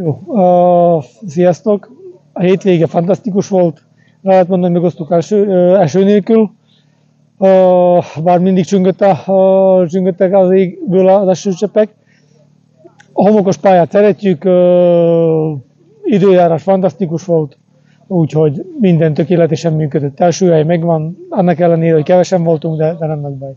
Jó, uh, sziasztok! A hétvége fantasztikus volt, lehet mondani, megosztuk eső, eső nélkül. Uh, bár mindig csüngött a, uh, csüngöttek az égből az esőcsepek. A homokos pályát szeretjük, uh, időjárás fantasztikus volt, úgyhogy minden tökéletesen működött. Első hely megvan, annak ellenére, hogy kevesen voltunk, de, de nem nagy baj.